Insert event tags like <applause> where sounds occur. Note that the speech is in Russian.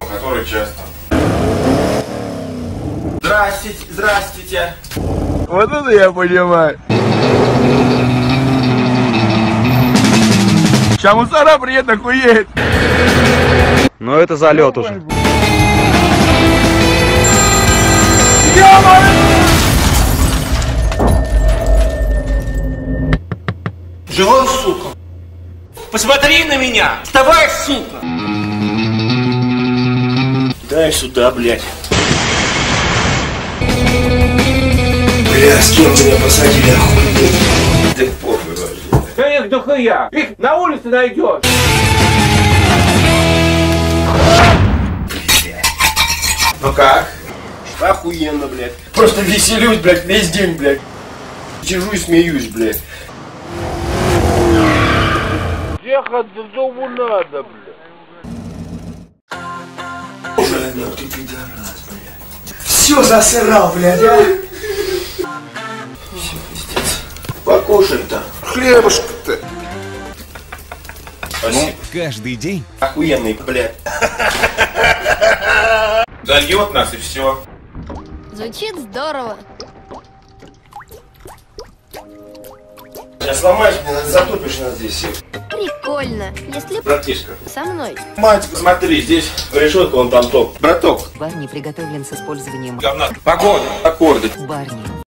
Который часто. Здрасте, здрастите. Вот это я понимаю. Сейчас мусора приедет, охуеет. Но это залет уже. Живой, сука. Посмотри на меня. Вставай, сука. Дай сюда, блядь. Бля, с кем меня посадили, охуеть? Да похуй вообще. Да их дохуя! Их на улице найдешь! Ну как? Охуенно, блядь. Просто веселюсь, блядь, весь день, блядь. Сижу и смеюсь, блядь. Ехать до дому надо, бля. Уже, ну ты пидорас, блядь. Все засырал, блядь, а? Все, пиздец. Покушай-то. Хлебушка-то. Спасибо. Каждый день Охуенный, блядь. <laughs> Зальет нас и все. Звучит здорово. Сейчас сломаешь, меня затопишь нас здесь всех. Прикольно. Если Братишка. со мной. Мать, смотри, здесь решетка, он там топ. Браток, Барни приготовлен с использованием говна. Погода. Аккорды. Барни